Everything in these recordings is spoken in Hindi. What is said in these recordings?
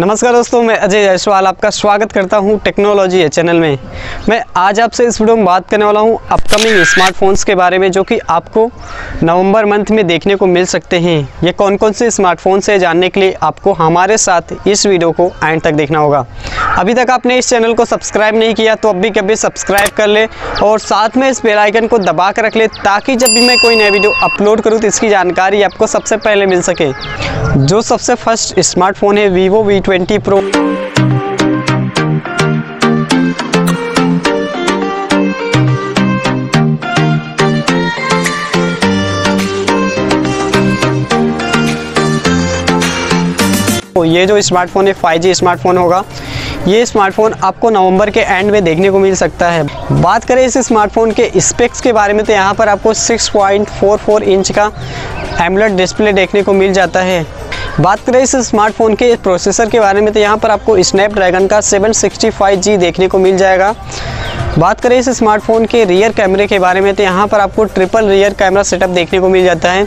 नमस्कार दोस्तों, मैं अजय जायसवाल आपका स्वागत करता हूँ टेक्नोलॉजी है चैनल में। मैं आज आपसे इस वीडियो में बात करने वाला हूँ अपकमिंग स्मार्टफोन्स के बारे में, जो कि आपको नवंबर मंथ में देखने को मिल सकते हैं। ये कौन कौन से स्मार्टफोन्स है, जानने के लिए आपको हमारे साथ इस वीडियो को एंड तक देखना होगा। अभी तक आपने इस चैनल को सब्सक्राइब नहीं किया तो अभी कभी सब्सक्राइब कर ले और साथ में इस बेलाइकन को दबा कर रख ले, ताकि जब भी मैं कोई नया वीडियो अपलोड करूँ तो इसकी जानकारी आपको सबसे पहले मिल सके। जो सबसे फ़र्स्ट स्मार्टफ़ोन है, वीवो वी ट्वेंटी प्रो तो ये जो स्मार्टफ़ोन है 5G स्मार्टफ़ोन होगा, ये स्मार्टफ़ोन आपको नवंबर के एंड में देखने को मिल सकता है। बात करें इस स्मार्टफ़ोन के स्पेक्स के बारे में तो यहाँ पर आपको 6.44 इंच का एमलेट डिस्प्ले देखने को मिल जाता है। बात करें इस स्मार्टफ़ोन के प्रोसेसर के बारे में तो यहाँ पर आपको स्नैपड्रैगन का 765G देखने को मिल जाएगा। बात करें इस स्मार्टफ़ोन के रियर कैमरे के बारे में तो यहाँ पर आपको ट्रिपल रियर कैमरा सेटअप देखने को मिल जाता है।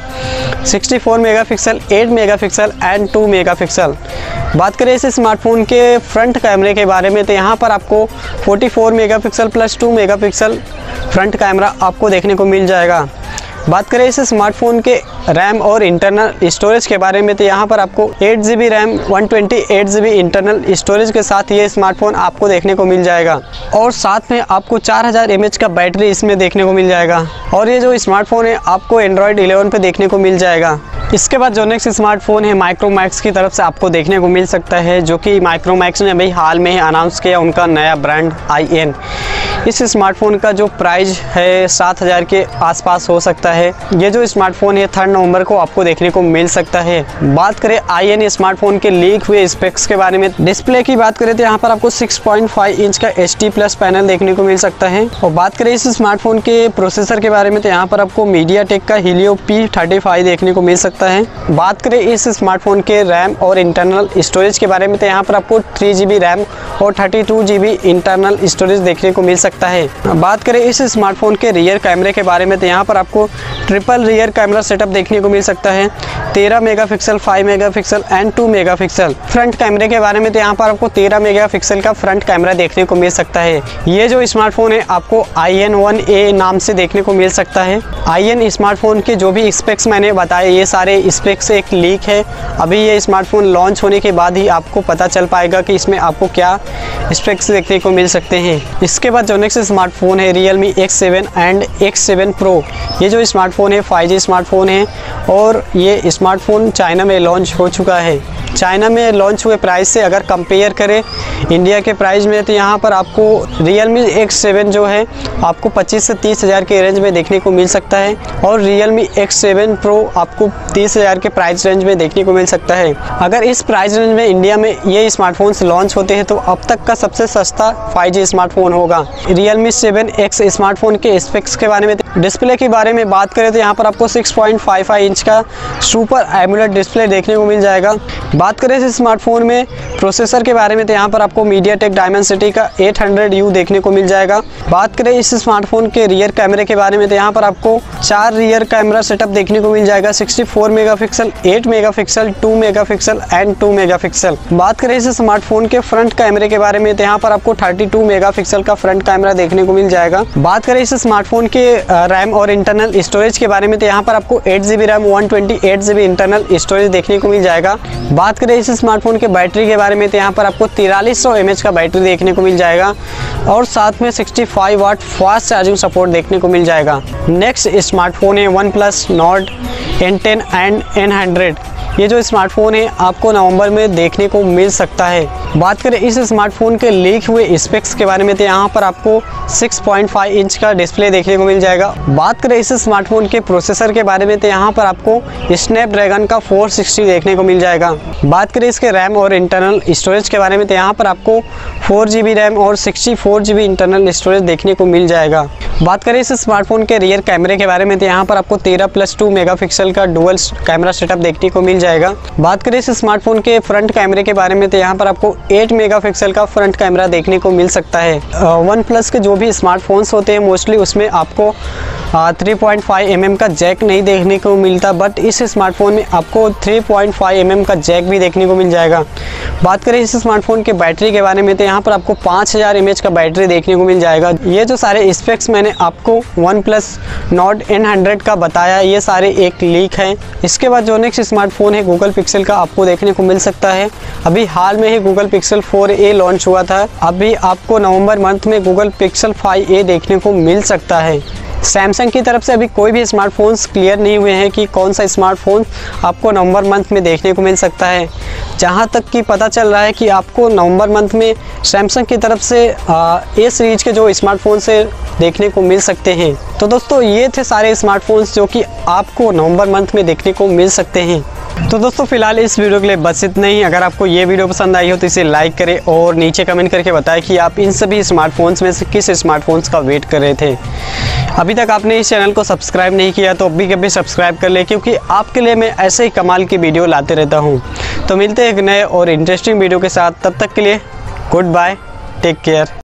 64 मेगापिक्सल, 8 मेगापिक्सल एंड 2 मेगापिक्सल बात करें इस स्मार्टफ़ोन के फ्रंट कैमरे के बारे में तो यहाँ पर आपको 44 megapixel plus 2 megapixel front camera आपको देखने को मिल जाएगा। बात करें इस स्मार्टफ़ोन के रैम और इंटरनल स्टोरेज के बारे में तो यहाँ पर आपको eight G B RAM one twenty eight G B internal storage के साथ ये स्मार्टफ़ोन आपको देखने को मिल जाएगा। और साथ में आपको 4000 हज़ार एम एच का बैटरी इसमें देखने को मिल जाएगा। और ये जो स्मार्टफ़ोन है, आपको एंड्रॉयड 11 पे देखने को मिल जाएगा। इसके बाद जो नेक्स्ट स्मार्टफ़ोन है माइक्रोमैक्स की तरफ़ से आपको देखने को मिल सकता है, जो कि माइक्रोमैक्स ने अभी हाल में ही अनाउंस किया उनका नया ब्रांड आईएन इस स्मार्टफ़ोन का जो प्राइस है सात हज़ार के आसपास हो सकता है। ये जो स्मार्टफ़ोन है, थर्ड नवंबर को आपको देखने को मिल सकता है। बात करें आई एन स्मार्टफ़ोन के लीक हुए स्पेक्स के बारे में, डिस्प्ले की बात करें तो यहाँ पर आपको 6.5 इंच का एचटी प्लस पैनल देखने को मिल सकता है। और बात करें इस स्मार्टफ़ोन के प्रोसेसर के बारे में तो यहाँ पर आपको मीडिया का हीलियो पी देखने को मिल सकता है। बात करें इस स्मार्टफ़ोन के रैम और इंटरनल स्टोरेज के बारे में तो यहाँ पर आपको थ्री रैम और थर्टी टू इंटरनल स्टोरेज देखने को मिल सकता है। बात करें इस स्मार्टफ़ोन के रियर कैमरे के बारे में तो यहाँ पर आपको ट्रिपल रियर कैमरा सेटअप देखने को मिल सकता है। 13 megapixel 5 megapixel and 2 megapixel. Front कैमरे के बारे में तो यहाँ पर आपको 13 मेगापिक्सल का फ्रंट कैमरा देखने को मिल सकता है। ये जो स्मार्टफ़ोन है, आपको आई एन वन ए नाम से देखने को मिल सकता है। आई एन स्मार्टफ़ोन के जो भी स्पेक्स मैंने बताए, ये सारे स्पेक्स एक लीक है। अभी ये स्मार्टफ़ोन लॉन्च होने के बाद ही आपको पता चल पाएगा कि इसमें आपको क्या स्पेक्स देखने को मिल सकते हैं। इसके बाद जो नेक्स्ट स्मार्टफ़ोन है Realme X seven and X seven pro ये जो स्मार्टफ़ोन है फाइव स्मार्टफ़ोन है और ये स्मार्टफ़ोन चाइना में लॉन्च हो चुका है। चाइना में लॉन्च हुए प्राइस से अगर कंपेयर करें इंडिया के प्राइस में तो यहाँ पर आपको रियल मी एक्स सेवन जो है, आपको 25 से तीस हज़ार के रेंज में देखने को मिल सकता है और Realme X seven pro आपको तीस हज़ार के प्राइस रेंज में देखने को मिल सकता है। अगर इस प्राइस रेंज में इंडिया में ये स्मार्टफोन्स लॉन्च होते हैं तो अब तक का सबसे सस्ता फाइव स्मार्टफ़ोन होगा। Realme seven X smartphone के स्पेक्स के बारे में डिस्प्ले के बारे में बात करें तो यहाँ पर आपको 6.55 इंच का सुपर एमुलेट डिस्प्ले देखने को मिल जाएगा। बात करें इस स्मार्टफ़ोन में प्रोसेसर के बारे में तो यहाँ पर आपको मीडिया टेक डायमेंसिटी का 800U देखने को मिल जाएगा। बात करें इस स्मार्टफ़ोन के रियर कैमरे के बारे में तो यहाँ पर आपको चार रियर कैमरा सेटअप देखने को मिल जाएगा। 64 megapixel, 8 megapixel, 2 megapixel and 2 megapixel बात करें इस स्मार्टफ़ोन के फ्रंट कैमरे के बारे में तो यहाँ पर आपको 32 मेगापिक्सल का फ्रंट कैमरा देखने को मिल जाएगा। बात करें इस स्मार्टफ़ोन के रैम और इंटरनल स्टोरेज के बारे में तो यहाँ पर आपको eight G RAM one twenty internal storage देखने को मिल जाएगा। बात करें इस स्मार्टफ़ोन के बैटरी के बारे में तो यहाँ पर आपको तिरालीस सौ का बैटरी देखने को मिल जाएगा और साथ में 65 वाट फास्ट चार्जिंग सपोर्ट देखने को मिल जाएगा। नेक्स्ट स्मार्टफ़ोन है one plus Nord N ten and N hundred ये जो स्मार्टफ़ोन है, आपको नवंबर में देखने को मिल सकता है। बात करें इस स्मार्टफ़ोन के लीक हुए स्पेक्स के बारे में तो यहाँ पर आपको 6.5 इंच का डिस्प्ले देखने को मिल जाएगा। बात करें इस स्मार्टफ़ोन के प्रोसेसर के बारे में तो यहाँ पर आपको स्नैपड्रैगन का 460 देखने को मिल जाएगा। बात करें इसके रैम और इंटरनल स्टोरेज के बारे में तो यहाँ पर आपको फोर रैम और सिक्सटी इंटरनल स्टोरेज देखने को मिल जाएगा। बात करें इस स्मार्टफ़ोन के रियर कैमरे के बारे में तो यहाँ पर आपको 13 प्लस टू मेगापिक्सल का डुअल कैमरा सेटअप देखने को मिल जाएगा। बात करें इस स्मार्टफ़ोन के फ्रंट कैमरे के बारे में तो यहाँ पर आपको 8 मेगापिक्सल का फ्रंट कैमरा देखने को मिल सकता है। वन प्लस के जो भी स्मार्टफोन्स होते हैं मोस्टली उसमें आपको थ्री पॉइंट फाइव एम का जैक नहीं देखने को मिलता बट इस स्मार्टफ़ोन में आपको थ्री पॉइंट फाइव एम का जैक भी देखने को मिल जाएगा। बात करें इस स्मार्टफ़ोन के बैटरी के बारे में तो यहाँ पर आपको 5000 हज़ार का बैटरी देखने को मिल जाएगा। ये जो सारे स्पेक्स मैंने आपको one plus Nord N hundred का बताया, ये सारे एक लीक हैं। इसके बाद जो नेक्स्ट स्मार्टफ़ोन है गूगल पिक्सल का आपको देखने को मिल सकता है। अभी हाल में ही गूगल पिक्सल 4a लॉन्च हुआ था। अभी आपको नवंबर मंथ में गूगल पिक्सल 5a देखने को मिल सकता है। सैमसंग की तरफ़ से अभी कोई भी स्मार्टफोन्स क्लियर नहीं हुए हैं कि कौन सा स्मार्टफ़ोन आपको नवंबर मंथ में देखने को मिल सकता है। जहाँ तक कि पता चल रहा है कि आपको नवंबर मंथ में सैमसंग की तरफ़ से ए सीरीज़ के जो स्मार्टफ़ोन से देखने को मिल सकते हैं। तो दोस्तों, ये थे सारे स्मार्टफोन्स जो कि आपको नवंबर मंथ में देखने को मिल सकते हैं। तो दोस्तों, फ़िलहाल इस वीडियो के लिए बस इतना ही। अगर आपको ये वीडियो पसंद आई हो तो इसे लाइक करें और नीचे कमेंट करके बताएँ कि आप इन सभी स्मार्टफोन्स में से किस स्मार्टफोन्स का वेट कर रहे थे। अभी तक आपने इस चैनल को सब्सक्राइब नहीं किया तो अभी कभी सब्सक्राइब कर ले, क्योंकि आपके लिए मैं ऐसे ही कमाल की वीडियो लाते रहता हूँ। तो मिलते हैं एक नए और इंटरेस्टिंग वीडियो के साथ। तब तक के लिए गुड बाय टेक केयर